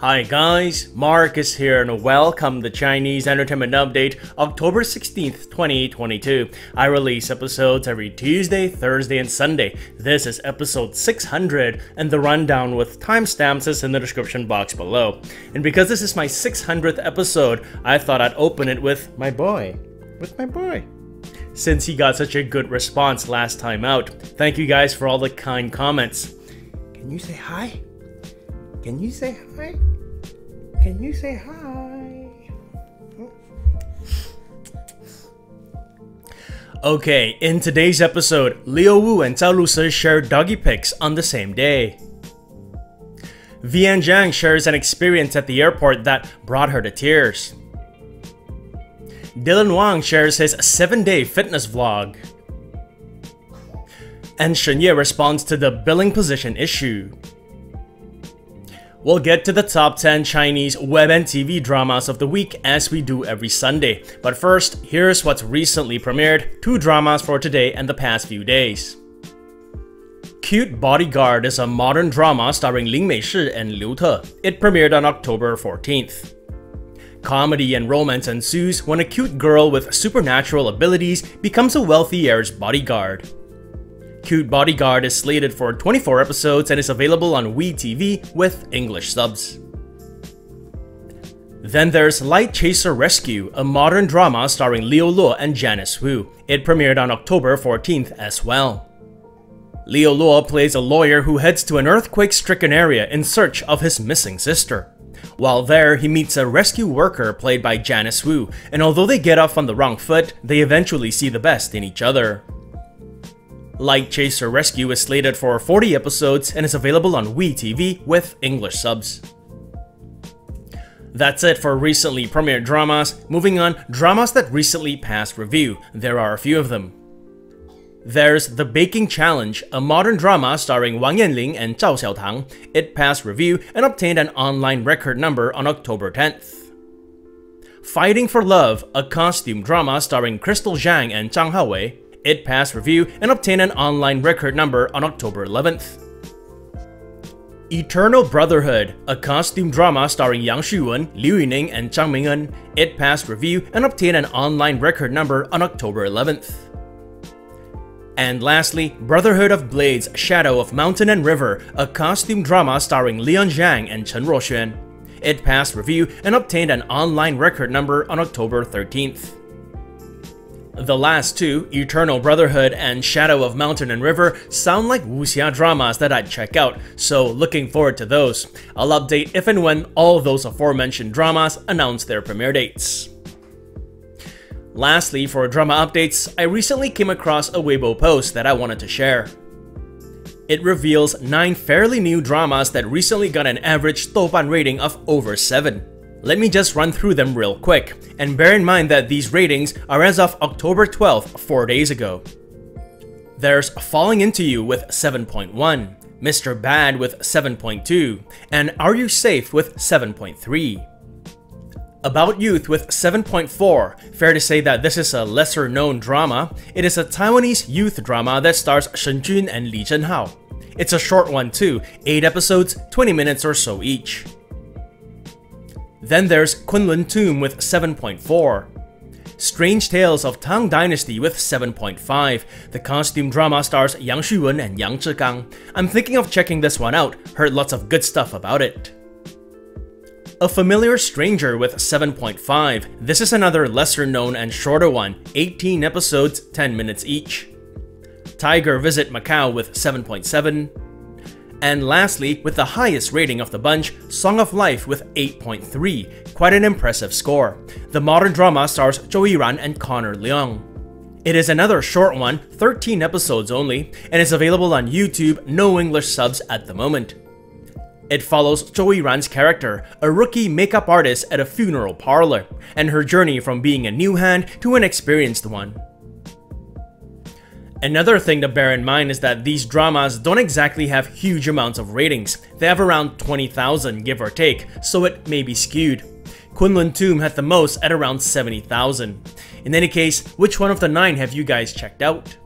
Hi guys, Marcus here and welcome to Chinese Entertainment Update October 16th, 2022. I release episodes every Tuesday, Thursday, and Sunday. This is episode 600 and the rundown with timestamps is in the description box below. And because this is my 600th episode, I thought I'd open it with my boy. With my boy since he got such a good response last time out. Thank you guys for all the kind comments. Can you say hi? Can you say hi? Can you say hi? Okay, in today's episode, Leo Wu and Zhao Lusi share doggy pics on the same day. Viann Zhang shares an experience at the airport that brought her to tears. Dylan Wang shares his 7-day fitness vlog. And Shen Yue responds to the billing position issue. We'll get to the top 10 Chinese web and TV dramas of the week as we do every Sunday. But first, here's what's recently premiered, two dramas for today and the past few days. Cute Bodyguard is a modern drama starring Lin Meishi and Liu Te. It premiered on October 14th. Comedy and romance ensues when a cute girl with supernatural abilities becomes a wealthy heir's bodyguard. Cute Bodyguard is slated for 24 episodes and is available on WeTV with English subs. Then there's Light Chaser Rescue, a modern drama starring Leo Luo and Janice Wu. It premiered on October 14th as well. Leo Luo plays a lawyer who heads to an earthquake-stricken area in search of his missing sister. While there, he meets a rescue worker played by Janice Wu, and although they get off on the wrong foot, they eventually see the best in each other. Light Chaser Rescue is slated for 40 episodes and is available on WeTV with English subs. That's it for recently premiered dramas. Moving on, dramas that recently passed review. There are a few of them. There's The Baking Challenge, a modern drama starring Wang Yanling and Zhao Xiaotang. It passed review and obtained an online record number on October 10th. Fighting for Love, a costume drama starring Crystal Zhang and Zhang Haowei. It passed review and obtained an online record number on October 11th. Eternal Brotherhood, a costume drama starring Yang Xuwen, Liu Yuning, and Zhang Mingen. It passed review and obtained an online record number on October 11th. And lastly, Brotherhood of Blades Shadow of Mountain and River, a costume drama starring Leon Zhang and Chen Ruoxuan. It passed review and obtained an online record number on October 13th. The last two, Eternal Brotherhood and Shadow of Mountain and River, sound like wuxia dramas that I'd check out, so looking forward to those. I'll update if and when all those aforementioned dramas announce their premiere dates. Lastly, for drama updates, I recently came across a Weibo post that I wanted to share. It reveals 9 fairly new dramas that recently got an average Douban rating of over 7. Let me just run through them real quick, and bear in mind that these ratings are as of October 12th, 4 days ago. There's Falling Into You with 7.1, Mr. Bad with 7.2, and Are You Safe with 7.3. About Youth with 7.4. Fair to say that this is a lesser known drama. It is a Taiwanese youth drama that stars Shen Jun and Li Zhenhao. It's a short one too, 8 episodes, 20 minutes or so each. Then there's Kunlun Tomb with 7.4. Strange Tales of Tang Dynasty with 7.5. The costume drama stars Yang Xuwen and Yang Zhigang. I'm thinking of checking this one out, heard lots of good stuff about it. A Familiar Stranger with 7.5. This is another lesser known and shorter one, 18 episodes, 10 minutes each. Tiger Visit Macau with 7.7. And lastly, with the highest rating of the bunch, Song of Life with 8.3, quite an impressive score. The modern drama stars Zhou Yiran and Connor Leung. It is another short one, 13 episodes only, and is available on YouTube, no English subs at the moment. It follows Zhou Yiran's character, a rookie makeup artist at a funeral parlor, and her journey from being a new hand to an experienced one. Another thing to bear in mind is that these dramas don't exactly have huge amounts of ratings. They have around 20,000 give or take, so it may be skewed. Kunlun Tomb had the most at around 70,000. In any case, which one of the 9 have you guys checked out?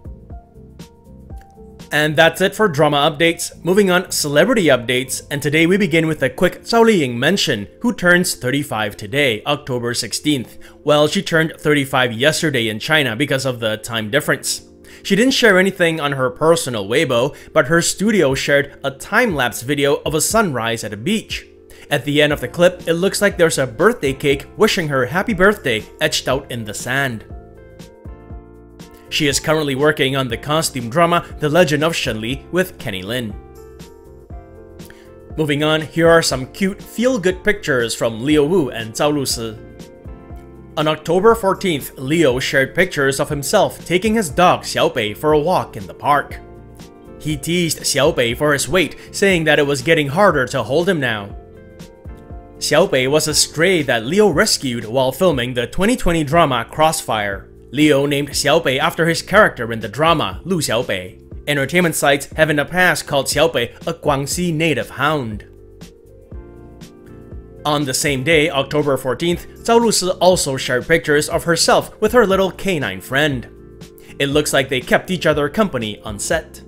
And that's it for drama updates. Moving on, celebrity updates, and today we begin with a quick Zhao Liying mention, who turns 35 today, October 16th. Well, she turned 35 yesterday in China because of the time difference. She didn't share anything on her personal Weibo, but her studio shared a time-lapse video of a sunrise at a beach. At the end of the clip, it looks like there's a birthday cake wishing her happy birthday etched out in the sand. She is currently working on the costume drama The Legend of Shen-Li with Kenny Lin. Moving on, here are some cute feel-good pictures from Leo Wu and Zhao Lusi. On October 14th, Leo shared pictures of himself taking his dog Xiaobei for a walk in the park. He teased Xiaobei for his weight, saying that it was getting harder to hold him now. Xiaobei was a stray that Leo rescued while filming the 2020 drama Crossfire. Leo named Xiaobei after his character in the drama, Lu Xiaobei. Entertainment sites have in the past called Xiaobei a Guangxi native hound. On the same day, October 14th, Zhao Lusi also shared pictures of herself with her little canine friend. It looks like they kept each other company on set.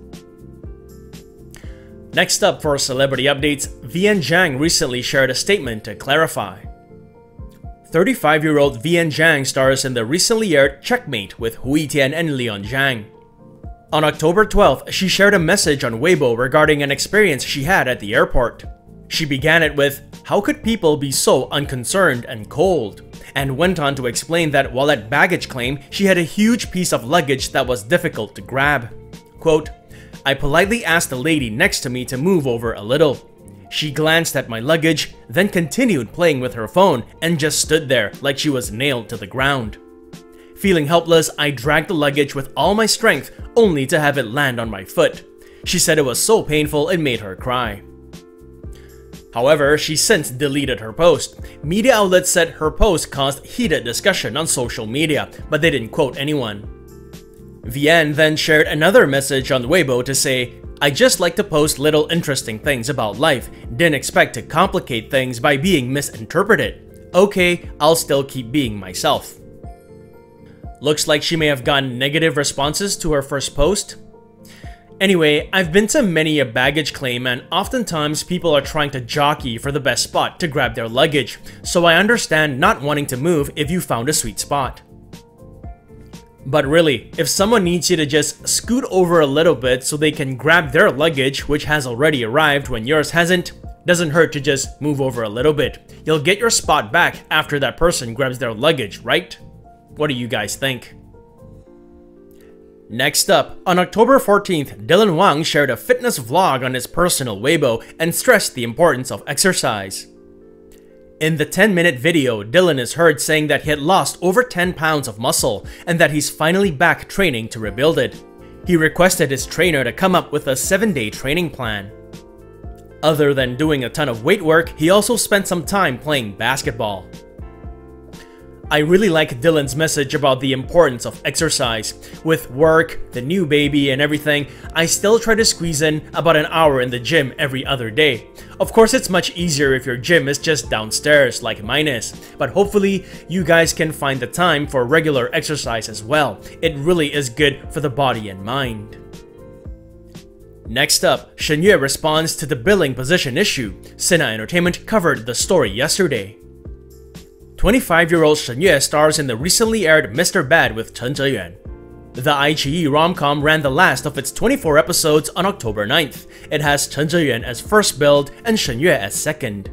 Next up for celebrity updates, Viann Zhang recently shared a statement to clarify. 35-year-old Viann Zhang stars in the recently aired Checkmate with Hu Yitian and Leon Zhang. On October 12th, she shared a message on Weibo regarding an experience she had at the airport. She began it with, how could people be so unconcerned and cold? And went on to explain that while at baggage claim, she had a huge piece of luggage that was difficult to grab. Quote, I politely asked the lady next to me to move over a little. She glanced at my luggage, then continued playing with her phone and just stood there like she was nailed to the ground. Feeling helpless, I dragged the luggage with all my strength, only to have it land on my foot. She said it was so painful it made her cry. However, she since deleted her post. Media outlets said her post caused heated discussion on social media, but they didn't quote anyone. Viann then shared another message on Weibo to say, I just like to post little interesting things about life, didn't expect to complicate things by being misinterpreted. Okay, I'll still keep being myself. Looks like she may have gotten negative responses to her first post. Anyway, I've been to many a baggage claim and oftentimes people are trying to jockey for the best spot to grab their luggage, so I understand not wanting to move if you found a sweet spot. But really, if someone needs you to just scoot over a little bit so they can grab their luggage, which has already arrived when yours hasn't, doesn't hurt to just move over a little bit. You'll get your spot back after that person grabs their luggage, right? What do you guys think? Next up, on October 14th, Dylan Wang shared a fitness vlog on his personal Weibo and stressed the importance of exercise. In the 10 minute video, Dylan is heard saying that he had lost over 10 pounds of muscle and that he's finally back training to rebuild it. He requested his trainer to come up with a 7 day training plan. Other than doing a ton of weight work, he also spent some time playing basketball. I really like Dylan's message about the importance of exercise. With work, the new baby, and everything, I still try to squeeze in about an hour in the gym every other day. Of course, it's much easier if your gym is just downstairs, like mine is, but hopefully you guys can find the time for regular exercise as well. It really is good for the body and mind. Next up, Shen Yue responds to the billing position issue. Sina Entertainment covered the story yesterday. 25-year-old Shen Yue stars in the recently aired Mr. Bad with Chen Zheyuan. The IGE rom-com ran the last of its 24 episodes on October 9th. It has Chen Zheyuan as first build and Shen Yue as second.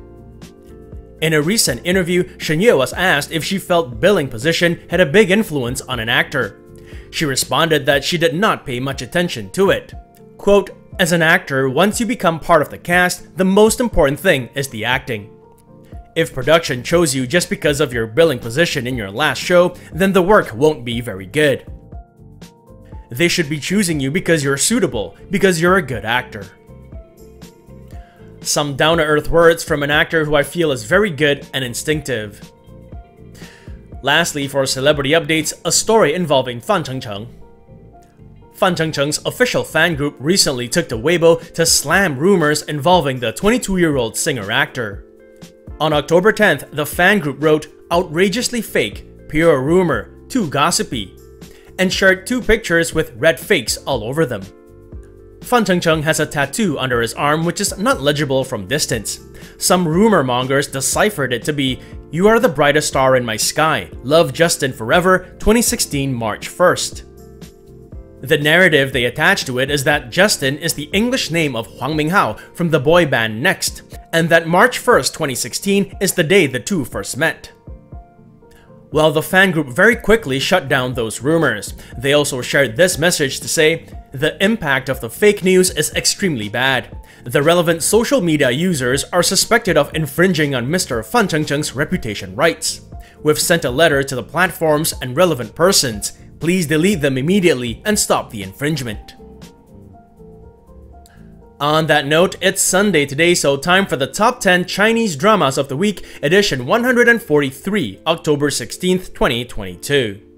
In a recent interview, Shen Yue was asked if she felt billing position had a big influence on an actor. She responded that she did not pay much attention to it. Quote, As an actor, once you become part of the cast, the most important thing is the acting. If production chose you just because of your billing position in your last show, then the work won't be very good. They should be choosing you because you're suitable, because you're a good actor. Some down-to-earth words from an actor who I feel is very good and instinctive. Lastly, for celebrity updates, a story involving Fan Chengcheng. Fan Chengcheng's official fan group recently took to Weibo to slam rumors involving the 22-year-old singer-actor. On October 10th, the fan group wrote, outrageously fake, pure rumor, too gossipy, and shared two pictures with red fakes all over them. Fan Chengcheng has a tattoo under his arm which is not legible from distance. Some rumor mongers deciphered it to be, You are the brightest star in my sky, love Justin forever, 2016 March 1st. The narrative they attach to it is that Justin is the English name of Huang Minghao from the boy band Next, and that March 1st, 2016 is the day the two first met. Well, the fan group very quickly shut down those rumors. They also shared this message to say, the impact of the fake news is extremely bad. The relevant social media users are suspected of infringing on Mr. Fan Chengcheng's reputation rights. We've sent a letter to the platforms and relevant persons. Please delete them immediately and stop the infringement. On that note, it's Sunday today, so time for the top 10 Chinese dramas of the week, edition 143, October 16th, 2022.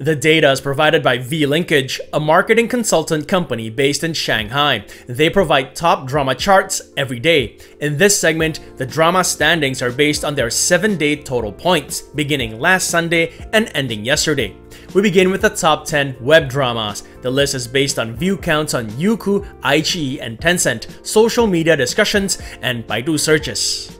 The data is provided by V-Linkage, a marketing consultant company based in Shanghai. They provide top drama charts every day. In this segment, the drama standings are based on their 7-day total points, beginning last Sunday and ending yesterday. We begin with the top 10 web dramas. The list is based on view counts on Youku, iQIYI, and Tencent, social media discussions, and Baidu searches.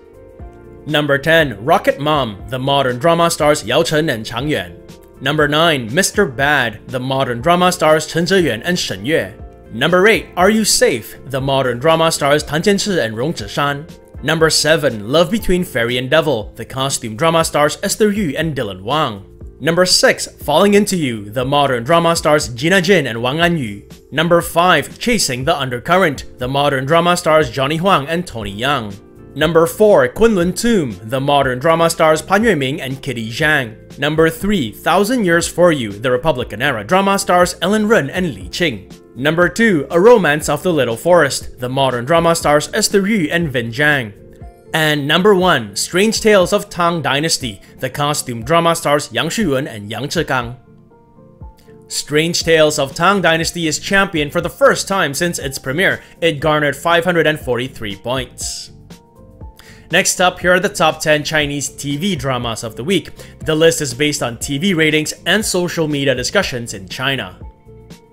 Number 10, Rocket Mom, the modern drama stars Yao Chen and Chang Yuan. Number 9, Mr. Bad, the modern drama stars Chen Zheyuan and Shen Yue. Number 8, Are You Safe, the modern drama stars Tan Jianchi and Rong Zhishan. Number 7, Love Between Fairy and Devil, the costume drama stars Esther Yu and Dylan Wang. Number 6, Falling Into You, the modern drama stars Gina Jin and Wang Anyu. Number 5, Chasing the Undercurrent, the modern drama stars Johnny Huang and Tony Yang. Number 4, Kunlun Tomb, the modern drama stars Pan Yueming and Kitty Zhang. Number 3, Thousand Years for You, the Republican era drama stars Allen Ren and Li Qing. Number 2, A Romance of the Little Forest, the modern drama stars Esther Yu and Vin Zhang. And number 1, Strange Tales of Tang Dynasty, the costume drama stars Yang Xuwen and Yang Zhigang. Strange Tales of Tang Dynasty is champion for the first time since its premiere. It garnered 543 points. Next up, here are the top 10 Chinese TV dramas of the week. The list is based on TV ratings and social media discussions in China.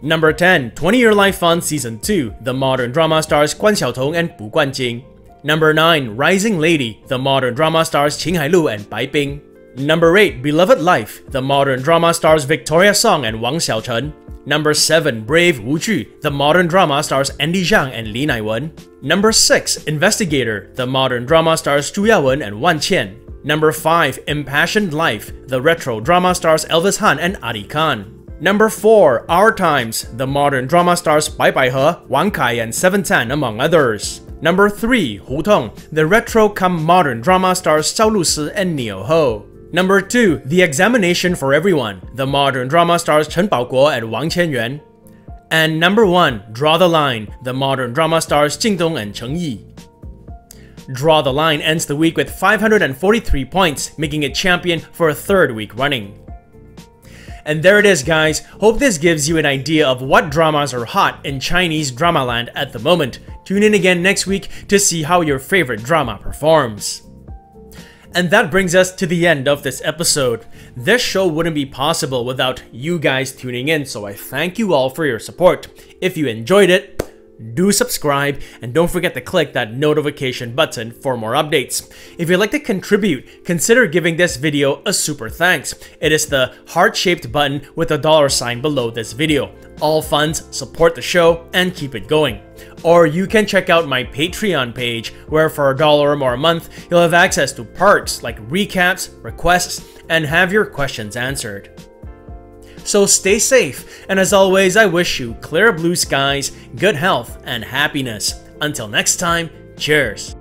Number 10, 20 Year Life Fun Season 2, the modern drama stars Guan Xiaotong and Bu Guanjing. Number 9, Rising Lady, the modern drama stars Qin Hailu and Bai Bing. Number 8, Beloved Life, the modern drama stars Victoria Song and Wang Xiaochen. Number 7, Brave Wu Ju, the modern drama stars Andy Zhang and Li Naiwen. Number 6, Investigator, the modern drama stars Zhu Yawen and Wan Qian. Number 5, Impassioned Life, the retro drama stars Elvis Han and Adi Khan. Number 4, Our Times, the modern drama stars Bai Baihe, Wang Kai and Seven Tan among others. Number 3, Hu Tong, the retro come modern drama stars Zhao Lusi and Neo Ho. Number 2, The Examination for Everyone, the modern drama stars Chen Baoguo and Wang Qianyuan. And number 1, Draw the Line, the modern drama stars Jin Dong and Cheng Yi. Draw the Line ends the week with 543 points, making it champion for a third week running. And there it is guys, hope this gives you an idea of what dramas are hot in Chinese drama land at the moment. Tune in again next week to see how your favorite drama performs. And that brings us to the end of this episode. This show wouldn't be possible without you guys tuning in, so I thank you all for your support. If you enjoyed it, do subscribe and don't forget to click that notification button for more updates. If you'd like to contribute, consider giving this video a super thanks. It is the heart-shaped button with a dollar sign below this video. All funds support the show and keep it going. Or you can check out my Patreon page where for a dollar or more a month, you'll have access to perks like recaps, requests, and have your questions answered. So stay safe, and as always, I wish you clear blue skies, good health, and happiness. Until next time, cheers!